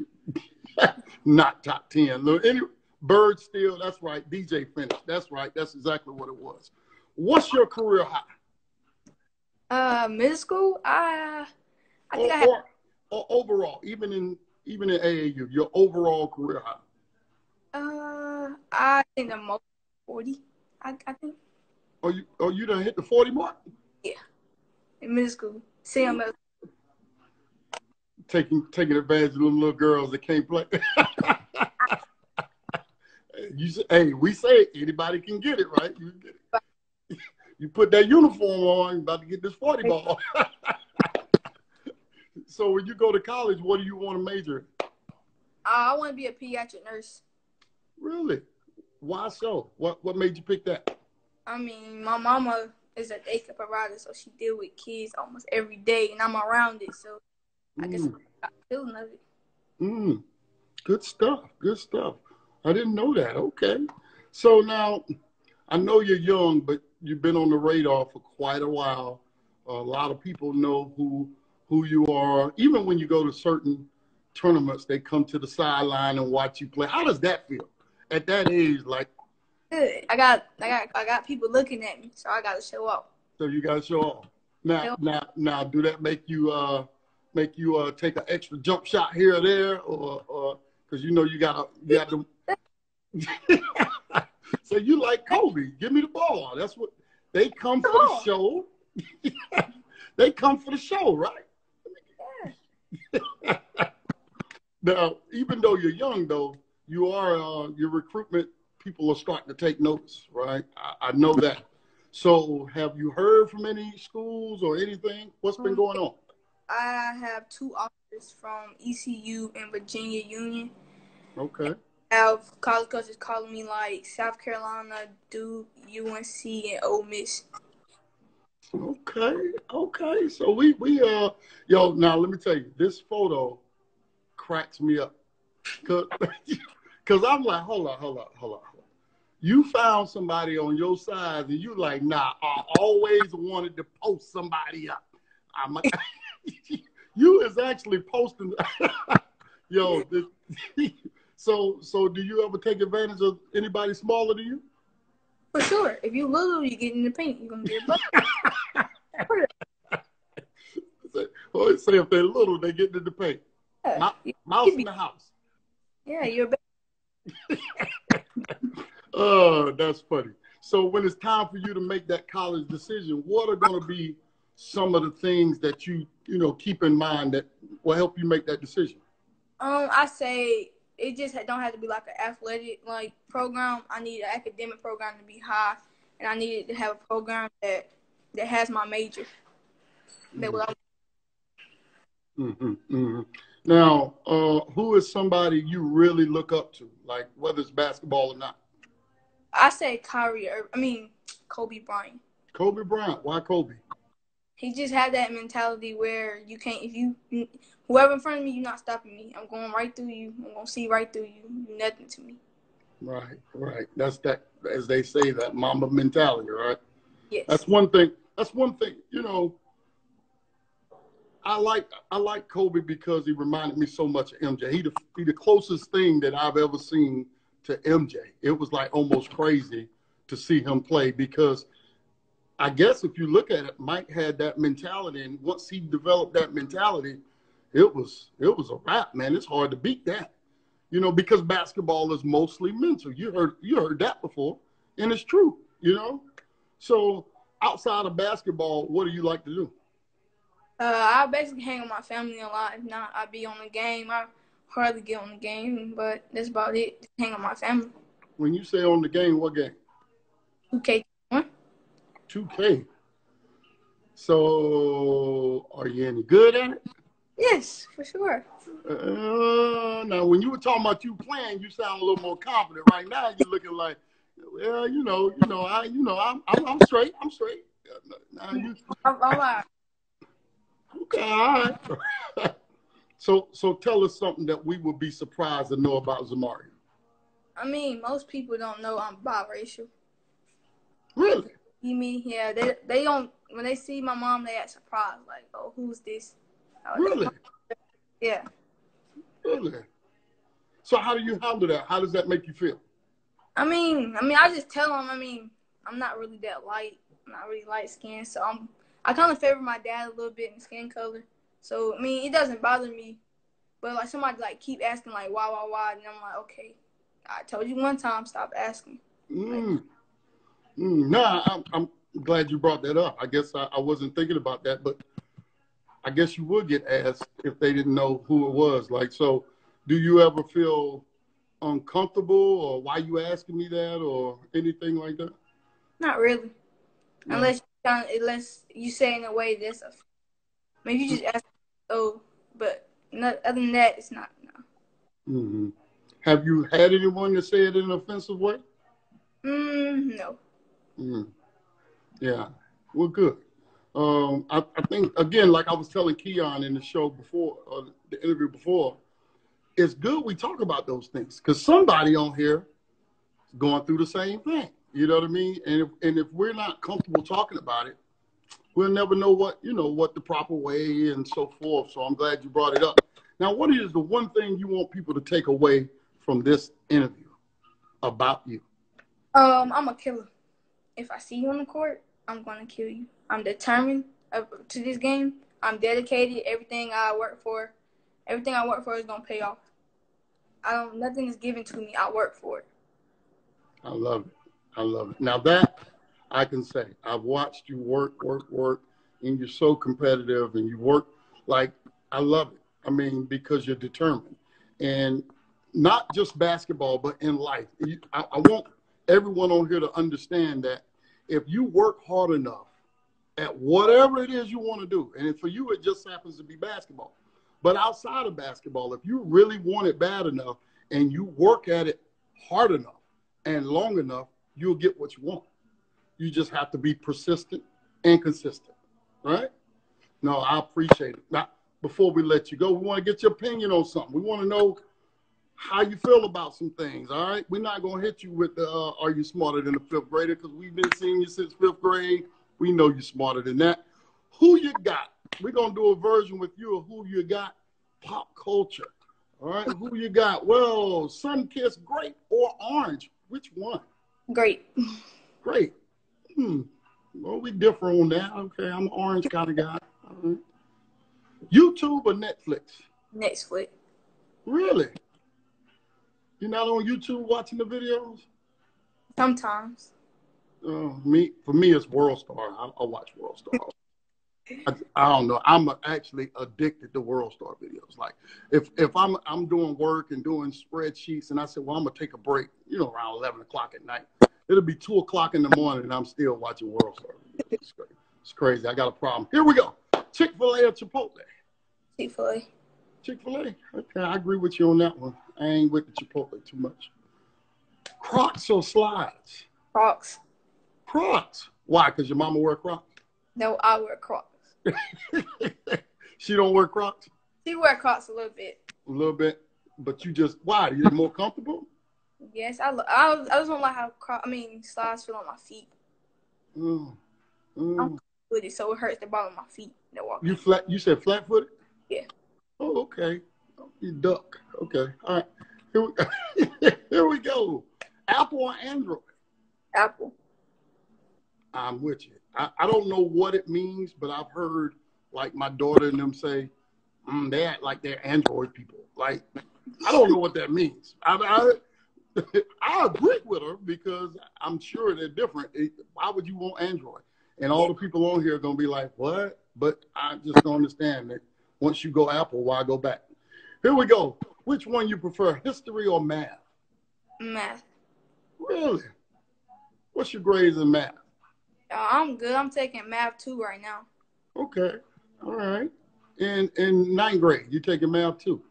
not top ten. Look, any Bird still. That's right. DJ finished. That's right. That's exactly what it was. What's your career high? Uh, middle school. I I think I had or, or overall, even in even in AAU, your overall career high. uh I think the most forty. I I think Or you or you done hit the forty mark, Yeah, in middle school. Middle. Taking taking advantage of them little girls that can't play. you say, hey, we say anybody can get it, right? You get it. You put that uniform on, you're about to get this forty ball. so when you go to college, what do you want to major? Uh, I want to be a pediatric nurse. Really? Why so? What what made you pick that? I mean, my mama is a daycare provider, so she deal with kids almost every day, and I'm around it, so I guess Mm. I got feeling of it. Mm, good stuff. Good stuff. I didn't know that. Okay. So now, I know you're young, but you've been on the radar for quite a while. a lot of people know who who you are. Even when you go to certain tournaments, they come to the sideline and watch you play. How does that feel at that age? Like, Good. I got, I got, I got people looking at me, so I got to show up. so you got to show off. Now, now, now, do that make you uh make you uh take an extra jump shot here or there, or or because you know you got you got to. so you like Kobe? Give me the ball. That's what they come for the show. they come for the show, right? now, even though you're young, though, you are uh, your recruitment people are starting to take notice, right? I, I know that. So, have you heard from any schools or anything? What's been going on? I have two offers from ECU and Virginia Union. Okay. I have college coaches calling me like South Carolina, Duke, UNC, and Ole Miss. Okay. Okay. So we we uh yo now let me tell you this photo cracks me up because because I'm like hold on hold on hold on. hold on. You found somebody on your side and you like nah I always wanted to post somebody up. I'm like, you is actually posting. yo, this, so so do you ever take advantage of anybody smaller than you? For sure. If you little, you get in the paint, you're going to get. Say, well, say if they're little, they get in the paint. Yeah, Mouse in the house. yeah you're Oh, that's funny. So when it's time for you to make that college decision, what are going to be some of the things that you you know keep in mind that will help you make that decision? Um, I say it just don't have to be like an athletic like program. I need an academic program to be high, and I needed to have a program that that has my major. That will hmm mm-hmm. Now, uh, who is somebody you really look up to, like whether it's basketball or not? I say Kyrie. Ir- I mean Kobe Bryant. Kobe Bryant. Why Kobe? He just had that mentality where you can't if you whoever in front of me, you're not stopping me. I'm going right through you. I'm gonna see right through you. You're nothing to me. Right, right. That's that, as they say, that Mamba mentality, right? Yes. That's one thing. That's one thing. You know, I like I like Kobe because he reminded me so much of MJ. He the he the closest thing that I've ever seen to MJ. It was like almost crazy to see him play because I guess if you look at it, Mike had that mentality, and once he developed that mentality, it was it was a wrap, man. It's hard to beat that, you know, because basketball is mostly mental. You heard you heard that before, and it's true, you know. So outside of basketball, what do you like to do? Uh, I basically hang with my family a lot. If not, I be on the game. I hardly get on the game, but that's about it. Just hang with my family. When you say on the game, what game? 2K. 2K. So, are you any good at it? Yes, for sure. Uh, now, when you were talking about you playing, you sound a little more confident. Right now, you're looking like, well, you know, you know, I, you know, I'm, I'm, I'm straight. I'm straight. Now you, I'm, I'm like, okay, all right. so, so tell us something that we would be surprised to know about Zamari. I mean, most people don't know I'm biracial. Really? You mean, yeah, they they don't when they see my mom, they act surprised, like, oh, who's this? Really? Yeah. Really? So, how do you handle that? How does that make you feel? I mean, I mean, I just tell them. I mean, I'm not really that light. I'm not really light skinned, so I'm. I kind of favor my dad a little bit in skin color. So I mean, it doesn't bother me. But like somebody like keep asking like why why why, and I'm like, okay, I told you one time, stop asking. Mm. Mm. Nah, I'm, I'm glad you brought that up. I guess I, I wasn't thinking about that, but I guess you would get asked if they didn't know who it was. Like, so do you ever feel uncomfortable or why you asking me that or anything like that? Not really, No. unless unless you say in a way that's a. Maybe you just ask, oh, but not, other than that, it's not. No. hmm Have you had anyone that say it in an offensive way? Mm, no. Mm. Yeah, well, good. Um, I, I think again, like I was telling Keyon in the show before, uh, the interview before, it's good we talk about those things because somebody on here is going through the same thing. You know what I mean? And if, and if we're not comfortable talking about it, we'll never know what you know what the proper way and so forth. So I'm glad you brought it up. Now, what is the one thing you want people to take away from this interview about you? Um, I'm a killer. If I see you on the court, I'm gonna kill you. I'm determined uh, to this game. I'm dedicated. Everything I work for, everything I work for is gonna pay off. I don't. Nothing is given to me. I work for it. I love it. I love it. Now that I can say, I've watched you work, work, work, and you're so competitive, and you work like I love it. I mean, because you're determined, and not just basketball, but in life. I, I want everyone on here to understand that if you work hard enough at whatever it is you want to do, and for you it just happens to be basketball, but outside of basketball, if you really want it bad enough and you work at it hard enough and long enough, you'll get what you want. You just have to be persistent and consistent, right? No, I appreciate it. Now, before we let you go, we want to get your opinion on something. We want to know how you feel about some things, all right? We're not going to hit you with the, uh, are you smarter than a fifth grader? Because we've been seeing you since fifth grade. We know you're smarter than that. Who you got? We're to do a version with you of who you got, pop culture. All right, who you got? Well, sun kissed grape or orange? Which one? Great. Great. Hmm. Well, we differ on that. Okay, I'm an orange kind of guy. All right. YouTube or Netflix? Netflix. Really? You're not on YouTube watching the videos? Sometimes. Uh, me for me, it's World Star. I, I watch World Star. I, I don't know. I'm actually addicted to World Star videos. Like if if I'm I'm doing work and doing spreadsheets, and I said, well, I'm gonna take a break. You know, around 11 o'clock at night. It'll be two o'clock in the morning, and I'm still watching World Star. Videos. It's crazy. It's crazy. I got a problem. Here we go. Chick Fil A or Chipotle? Chick Fil A. Chick Fil A. Okay, I agree with you on that one. I ain't with the Chipotle too much. Crocs or slides? Crocs. Crocs. Why? Because your mama wear Crocs. No, I wear Crocs. she don't wear Crocs She wear Crocs a little bit. a little bit, but you just why? You more comfortable? Yes, I. lo- I, I just don't like how Croc. I mean, slides feel on my feet. Mm. Mm. So it hurts the bottom of my feet. You flat? You said flat footed? Yeah. Oh, okay. You duck. Okay. All right. Here we, here we go. Apple or Android? Apple. I'm with you. I, I don't know what it means, but I've heard like my daughter and them say, mm, they act like they're Android people. Like, I don't know what that means. I, I, I agree with her because I'm sure they're different. Why would you want Android? And all the people on here are going to be like, what? But I just don't understand that once you go Apple, why go back? Here we go. Which one you prefer, history or math? Math. Really? What's your grades in math? Uh, I'm good. I'm taking math two right now. Okay. All right. In in ninth grade, you taking math too.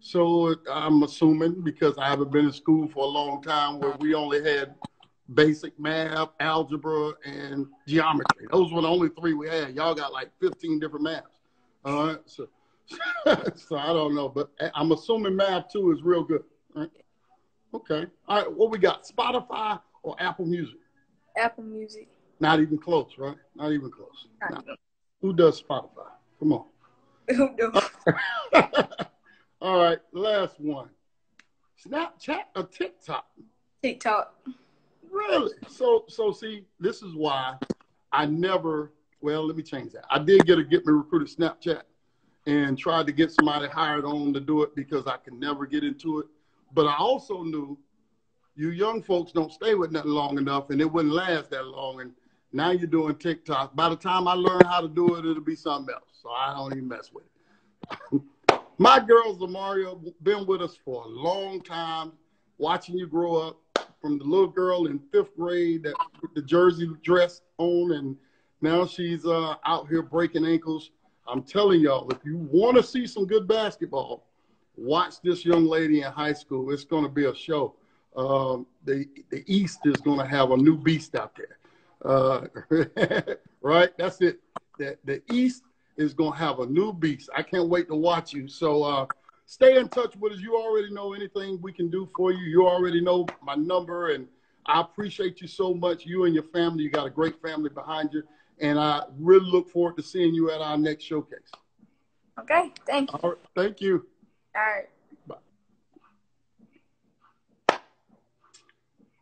So I'm assuming because I haven't been in school for a long time where we only had basic math, algebra, and geometry. Those were the only three we had. Y'all got like 15 different maths. All right. So so I don't know, but eh, I'm assuming math two is real good. Right? Okay. All right. What we got? Spotify or Apple Music? Apple Music. Not even close, right? Not even close. Not Who does Spotify? Come on. Who does? All right, last one. Snapchat or TikTok? TikTok. Really? So so see, this is why I never well, let me change that. I did get a get me recruited Snapchat and tried to get somebody hired on to do it because I could never get into it. But I also knew you young folks don't stay with nothing long enough and it wouldn't last that long. And now you're doing TikTok. By the time I learn how to do it, it'll be something else. So I don't even mess with it. My girls, Lamaria, been with us for a long time, watching you grow up from the little girl in fifth grade that the jersey dress on, and now she's uh, out here breaking ankles. I'm telling y'all, if you want to see some good basketball, watch this young lady in high school. It's going to be a show. Um, the the East is going to have a new beast out there. Uh, right? That's it. The, the East is going to have a new beast. I can't wait to watch you. So uh, stay in touch with us. You already know anything we can do for you. You already know my number, and I appreciate you so much. You and your family, you got a great family behind you, and I really look forward to seeing you at our next showcase. Okay, thank you. All right, thank you. All right.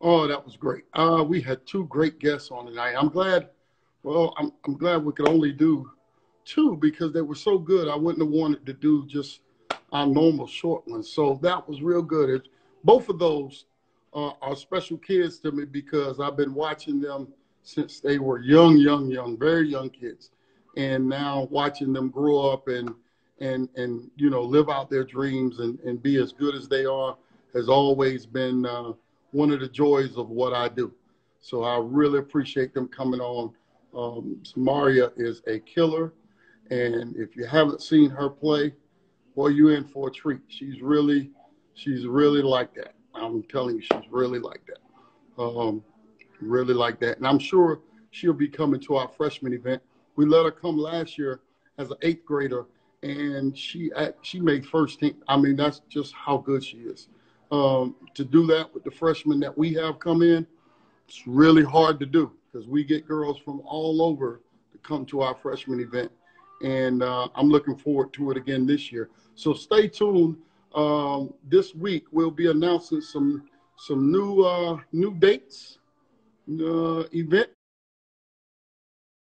Oh, that was great. Uh, we had two great guests on tonight. I'm glad. Well, I'm I'm glad we could only do two because they were so good. I wouldn't have wanted to do just our normal short ones. So that was real good. It, both of those uh, are special kids to me because I've been watching them since they were young, young, young, very young kids, and now watching them grow up and and and you know live out their dreams and and be as good as they are has always been. Uh, one of the joys of what I do. So I really appreciate them coming on. Um, Zamareya is a killer. And if you haven't seen her play, boy, you're in for a treat. She's really, she's really like that. I'm telling you, she's really like that. Um, really like that. And I'm sure she'll be coming to our freshman event. We let her come last year as an eighth grader, and she she made first team. I mean, that's just how good she is um, to do that with the freshmen that we have come in, it's really hard to do because we get girls from all over to come to our freshman event. And uh, I'm looking forward to it again this year. So stay tuned. Um, this week we'll be announcing some some new uh, new dates, uh, event